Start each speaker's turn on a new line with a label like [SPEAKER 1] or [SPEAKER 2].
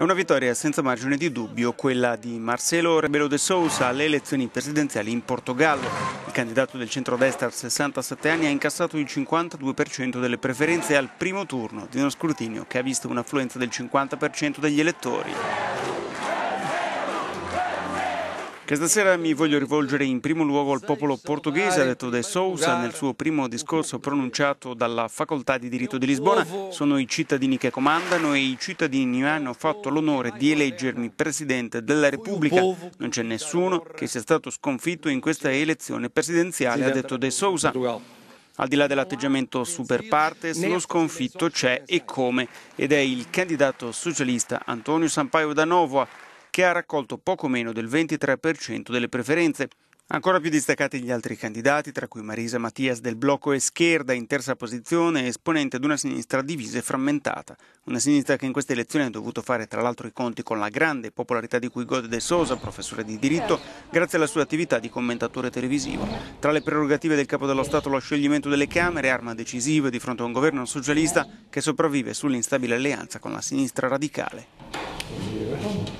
[SPEAKER 1] È una vittoria senza margine di dubbio quella di Marcelo Rebelo de Sousa alle elezioni presidenziali in Portogallo. Il candidato del centrodestra a 67 anni ha incassato il 52% delle preferenze al primo turno di uno scrutinio che ha visto un'affluenza del 50% degli elettori. Questa sera mi voglio rivolgere in primo luogo al popolo portoghese, ha detto De Sousa nel suo primo discorso pronunciato dalla Facoltà di Diritto di Lisbona. Sono i cittadini che comandano e i cittadini hanno fatto l'onore di eleggermi Presidente della Repubblica. Non c'è nessuno che sia stato sconfitto in questa elezione presidenziale, ha detto De Sousa. Al di là dell'atteggiamento super partes, lo sconfitto c'è e come, ed è il candidato socialista Antonio Sampaio da Novoa che ha raccolto poco meno del 23% delle preferenze. Ancora più distaccati gli altri candidati, tra cui Marisa Mattias del blocco Escherda in terza posizione, esponente di una sinistra divisa e frammentata. Una sinistra che in queste elezioni ha dovuto fare tra l'altro i conti con la grande popolarità di cui gode De Sosa, professore di diritto, grazie alla sua attività di commentatore televisivo. Tra le prerogative del capo dello Stato lo scioglimento delle Camere, arma decisiva di fronte a un governo socialista che sopravvive sull'instabile alleanza con la sinistra radicale.